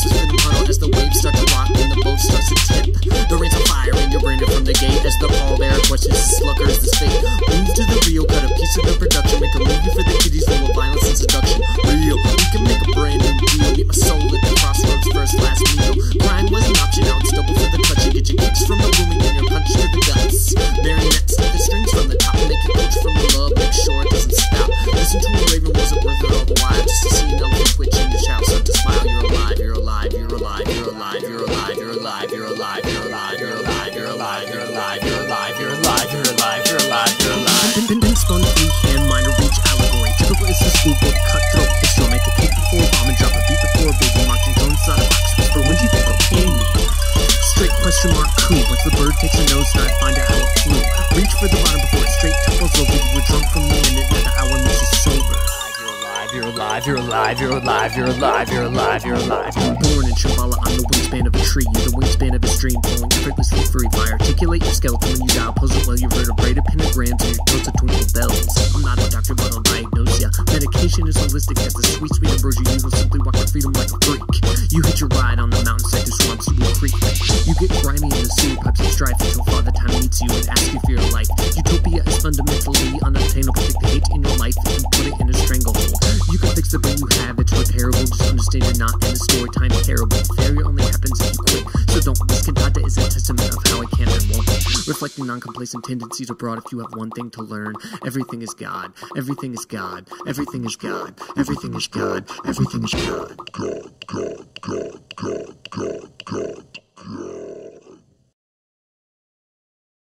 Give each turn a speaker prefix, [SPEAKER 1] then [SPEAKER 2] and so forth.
[SPEAKER 1] the puddle as the waves start to rock and the boat starts to tip. The rain's on fire and you're branded from the gate as the pallbearer questions sluggers the state. Move to the real, cut a piece of the production, make a movie for the kiddies full of violence and seduction. Real, we can make a brand new deal. Get my soul at the crossroads, first, last meal. Crime was an option, now it's double for the clutch. You get your kicks from the booming and your punch to the guts. Marionettes, the strings from the top, make a coach from the love, make sure it doesn't stop. Listen to a raven, wasn't worth it. you're alive, you're alive, you're
[SPEAKER 2] alive, you're alive,
[SPEAKER 1] you're alive,
[SPEAKER 2] you're alive, you're alive, you're
[SPEAKER 1] alive, you're alive. Been based on the freehand minor reach allegory. Typical is this school cutthroat issue. Make a cake before a bomb and drop a beat before a baby. Marching Jones out of when do you think I'll pay me? Straight question mark coup. Once the bird takes a nose find out how it flew. Reach for the bottom before it straight topples over. You were drunk from the minute that the hour makes sober
[SPEAKER 2] you're alive, you're alive, you're alive, you're alive, you're alive, you're alive, you're alive.
[SPEAKER 1] Born in Shambhala on the wingspan of a tree, the wingspan stream, flowing effortlessly free. I articulate your skeleton when you pose it well, your vertebrated pentagrams and your toes to twinkle bells. I'm not a doctor, but I'll diagnose ya. Medication is holistic as the sweet, sweet ambrosia. You will simply walk your freedom like a freak. You hit your ride on the mountainside to swamps to a creek. You get grimy in the sewer pipes and strife until Father Time meets you and asks you for your life. Utopia is fundamentally unattainable. Take the hate in your life and put it in a stranglehold. You can fix the brain you have, it's repairable. Just understand you're not in the story time terrible. Failure only happens if you quit. Don't. This cantata is a testament of how I can and won't. Reflecting non-complacent tendencies abroad if you have one thing to learn. Everything is God. Everything is God. Everything is God. Everything is God. Everything is God. God. God, God, God.